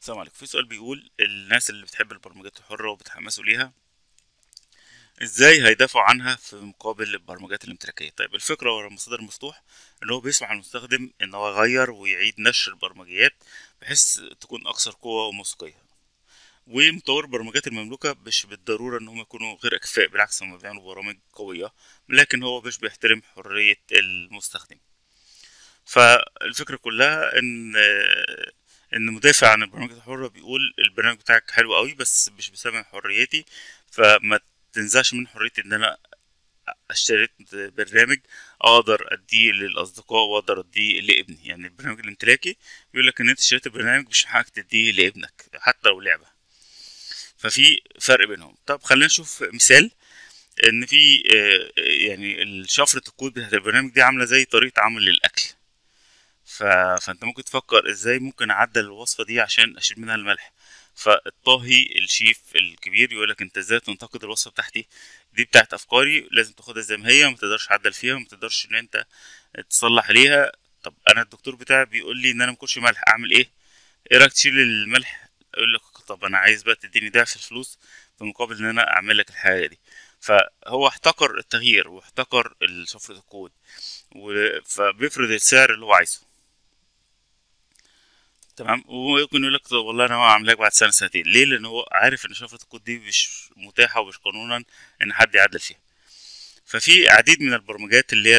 السلام عليكم. في سؤال بيقول الناس اللي بتحب البرمجات الحرة وبتحمسوا ليها إزاي هيدافعوا عنها في مقابل البرمجات الامتلاكية؟ طيب الفكرة ورا المصدر المفتوح إن هو بيسمح للمستخدم إن هو يغير ويعيد نشر البرمجيات بحيث تكون أكثر قوة وموثوقية ومطور البرمجات المملوكة مش بالضرورة إن هم يكونوا غير أكفاء بالعكس هم بيعملوا برامج قوية لكن هو مش بيحترم حرية المستخدم. فالفكرة كلها إن إن مدافع عن البرمجة الحرة بيقول البرنامج بتاعك حلو قوي بس مش بسبب حريتي فما تنزعش من حريتي إن أنا أشتريت برنامج أقدر أديه للأصدقاء وأقدر أديه لابني. يعني البرنامج الامتلاكي بيقول لك إن أنت اشتريت برنامج مش حقك تديه لابنك حتى لو لعبة. ففي فرق بينهم. طب خلينا نشوف مثال إن في يعني شفرة الكود بتاعت البرنامج دي عاملة زي طريقة عمل للأكل. ف... فانت ممكن تفكر إزاي ممكن اعدل الوصفة دي عشان اشيل منها الملح. فالطاهي الشيف الكبير يقولك انت إزاي تنتقد الوصفة بتاعتي؟ دي بتاعت افكاري لازم تاخدها زي ما هي ما تقدرش تعدل فيها ما تقدرش ان انت تصلح عليها. طب أنا الدكتور بتاعي بيقول لي ان أنا ماكلش ملح اعمل إيه؟ إيه رايك تشيل الملح؟ يقول لك طب أنا عايز بقى تديني ضعف الفلوس في مقابل ان أنا اعمل لك الحاجة دي. فهو احتكر التغيير واحتكر شفرة الكود فبيفرض السعر اللي هو عايزه. تمام. وممكن يقول لك والله أنا هعمل لك بعد سنة سنتين. ليه؟ لأن هو عارف إن شفره الكود دي مش متاحة ومش قانونا إن حد يعدل فيها. ففي عديد من البرمجات اللي هي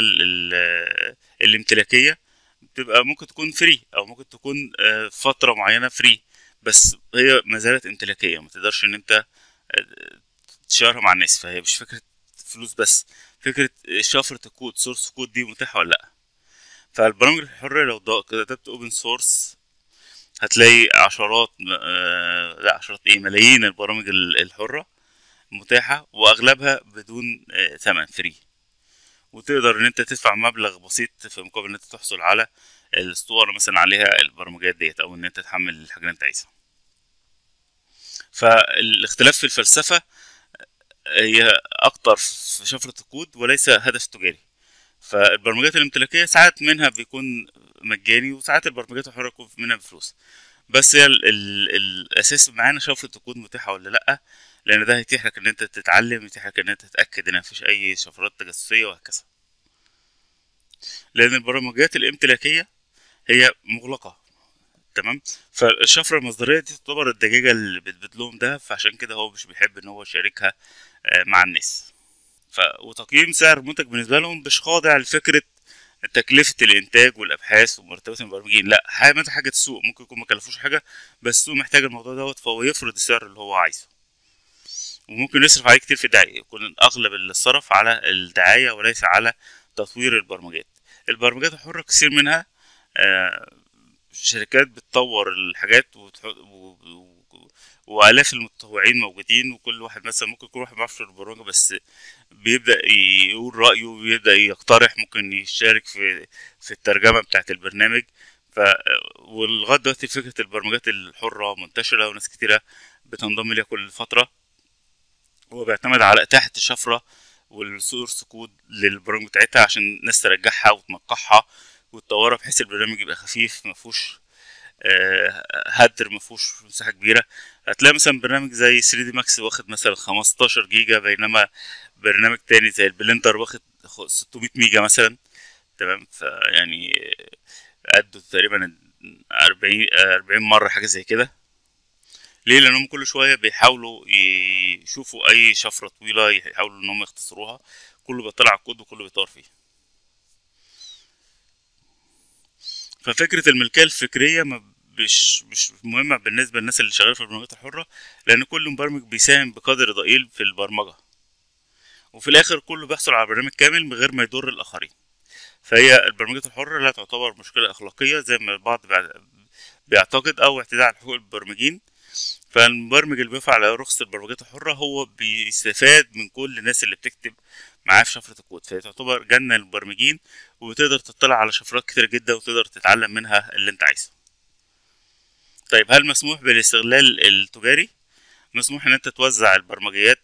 الامتلاكية بتبقى ممكن تكون free أو ممكن تكون فترة معينة free بس هي ما زالت امتلاكية. ما تقدرش إن أنت تشيرها مع الناس. فهي مش فكرة فلوس بس. فكرة شفره الكود source code دي متاحة ولا لأ؟ فالبرامج الحرة لو كتبت open source هتلاقي عشرات آه لا عشرات إيه ملايين البرامج الحرة متاحة وأغلبها بدون آه ثمن free وتقدر إن أنت تدفع مبلغ بسيط في مقابل إن أنت تحصل على الاسطوانة مثلا عليها البرمجيات ديت أو إن أنت تحمل الحاجة اللي أنت عايزها. فالاختلاف في الفلسفة هي أكتر في شفرة الكود وليس هدف تجاري. فالبرمجيات الامتلاكية ساعات منها بيكون مجاني وساعات البرمجيات الحرة يكون منها بفلوس. بس هي ال ال الأساس معانا شفرة تكون متاحة ولا لأ لأن ده هيتيح لك إن أنت تتعلم يتيح لك إن أنت تتأكد إن مفيش أي شفرات تجسسية وهكذا. لأن البرمجيات الامتلاكية هي مغلقة تمام؟ فالشفرة المصدرية دي تعتبر الدجاجة اللي بتبدلهم ده فعشان كده هو مش بيحب إن هو يشاركها مع الناس. وتقييم سعر المنتج بالنسبة لهم مش خاضع لفكرة تكلفة الإنتاج والأبحاث ومرتبات المبرمجين. لأ حاجة حاجة السوق. ممكن يكون مكلفوش حاجة بس السوق محتاج الموضوع دوت فهو يفرض السعر اللي هو عايزه. وممكن يصرف عليه كتير في الدعاية يكون أغلب الصرف على الدعاية وليس على تطوير البرمجات. البرمجات الحرة كثير منها آه شركات بتطور الحاجات وتحط وآلاف المتطوعين موجودين وكل واحد مثلا ممكن يكون واحد بيعرفش البرمجة بس بيبدأ يقول رأيه وبيبدا يقترح ممكن يشارك في في الترجمة بتاعه البرنامج. ف ولغاية دلوقتي فكرة البرمجات الحرة منتشرة وناس كتيرة بتنضم ليها كل فترة. هو بيعتمد على إتاحة الشفرة وال source code للبرامج بتاعتها عشان الناس ترجعها وتنقحها وتطورها بحيث البرنامج يبقى خفيف مفهوش هدر مفهوش مساحة كبيرة. هتلاقي مثلا برنامج زي 3D Max واخد مثلا 15 جيجا بينما برنامج تاني زي ال Blender واخد 600 ميجا مثلا. تمام؟ فيعني قده تقريبا 40 40 مرة حاجة زي كده. ليه؟ لأنهم كل شوية بيحاولوا يشوفوا أي شفرة طويلة يحاولوا إن هم يختصروها. كله بيطلع الكود وكله بيطور فيه. ففكرة الملكية الفكرية مش مش مهمة بالنسبة للناس اللي شغالة في البرمجيات الحرة لأن كل مبرمج بيساهم بقدر ضئيل في البرمجة. وفي الآخر كله بيحصل على برنامج كامل من غير ما يضر الآخرين. فهي البرمجيات الحرة لا تعتبر مشكلة أخلاقية زي ما البعض بيعتقد أو اعتداء على حقوق المبرمجين فالمبرمج اللي بيرفع على رخصة البرمجيات الحرة هو بيستفاد من كل الناس اللي بتكتب معاه في شفرة الكود فهي تعتبر جنة للمبرمجين وتقدر تطلع على شفرات كتير جدا وتقدر تتعلم منها اللي انت عايزه. طيب هل مسموح بالاستغلال التجاري؟ مسموح إن انت توزع البرمجيات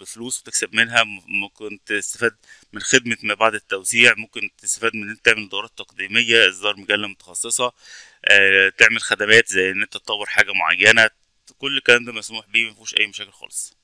بفلوس وتكسب منها. ممكن تستفاد من خدمة ما بعد التوزيع. ممكن تستفاد من إن انت تعمل دورات تقديمية إصدار مجلة متخصصة آه، تعمل خدمات زي إن انت تطور حاجة معينة. كل الكلام ده مسموح بيه مفيهوش أي مشاكل خالص.